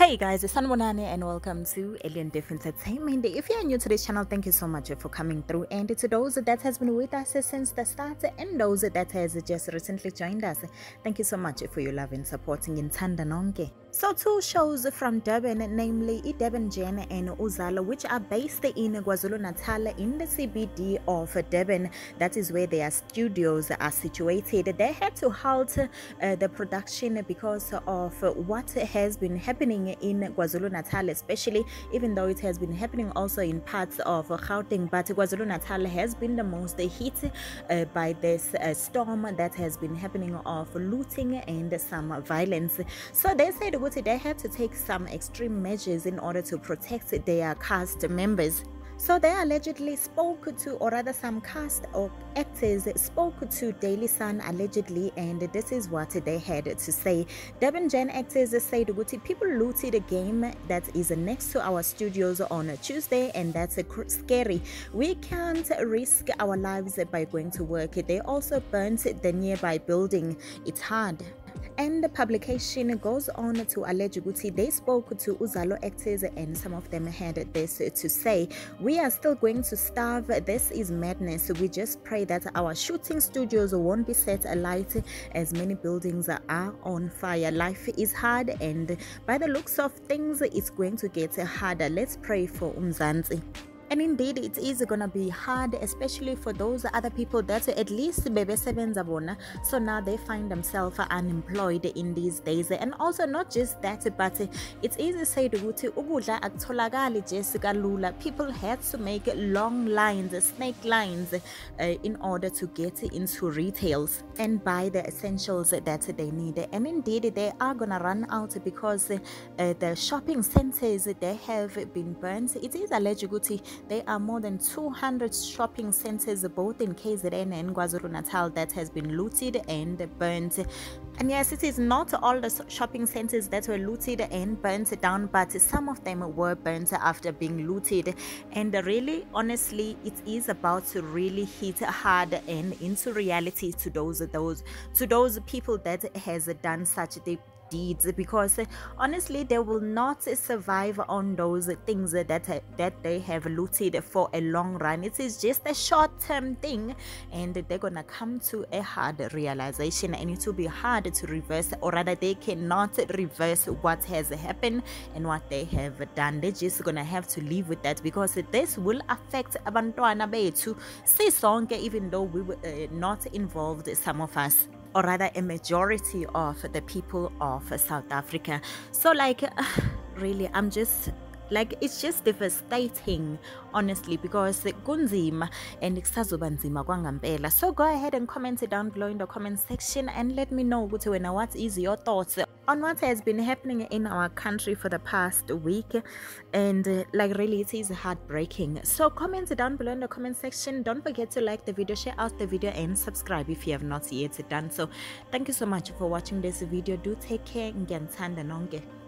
Hey guys, it's Sanibonani and welcome to AlienDiff Entertainment. If you're new to this channel, thank you so much for coming through. And to those that has been with us since the start and those that has just recently joined us, thank you so much for your love and supporting in Tandanonke. So two shows from Durban, namely Durban Gen and Uzalo, which are based in KwaZulu-Natal in the CBD of Durban. That is where their studios are situated. They had to halt uh, the production because of what has been happening in KwaZulu-Natal, especially even though it has been happening also in parts of Gauteng. But KwaZulu-Natal has been the most hit uh, by this uh, storm that has been happening of looting and some violence. So they said they had to take some extreme measures in order to protect their cast members. So they allegedly spoke to, or rather, some cast or actors spoke to Daily Sun allegedly, and this is what they had to say. Durban Gen actors said, Guti, people looted a Game that is next to our studios on a Tuesday, and that's scary. We can't risk our lives by going to work. They also burnt the nearby building. It's hard. And the publication goes on to allege Guti they spoke to Uzalo actors and some of them had this to say. We are still going to starve. This is madness. We just pray that our shooting studios won't be set alight as many buildings are on fire. Life is hard and by the looks of things it's going to get harder. Let's pray for Umzansi. And indeed, it is gonna be hard, especially for those other people that at least bebe bona. So now they find themselves unemployed in these days. And also not just that, but it's said ukuthi ukudla akutholakali just. People had to make long lines, snake lines, uh, in order to get into retails and buy the essentials that they need. And indeed, they are gonna run out because uh, the shopping centers they have been burnt. It is alleged there are more than 200 shopping centers both in KZN and KwaZulu-Natal that has been looted and burnt. And yes, it is not all the shopping centers that were looted and burnt down, but some of them were burnt after being looted. And really, honestly, it is about to really hit hard and into reality to those those to those people that has done such the deeds because honestly they will not survive on those things that that they have looted for a long run. It is just a short-term thing and they're gonna come to a hard realization and it will be hard to reverse or rather they cannot reverse what has happened and what they have done. They're just gonna have to live with that because this will affect abantwana bethu sisonke even though we were uh, not involved some of us or rather a majority of the people of South Africa. So like really I'm just like it's just devastating honestly because kunzima and kusazoba nzima kwangampela so go ahead and comment it down below in the comment section and let me know ukuthi wena what is your thoughts on what has been happening in our country for the past week? And uh, like really it is heartbreaking. So comment down below in the comment section. Don't forget to like the video share out the video and subscribe if you have not yet done so. Thank you so much for watching this video. Do take care. Ngiyanithanda nonke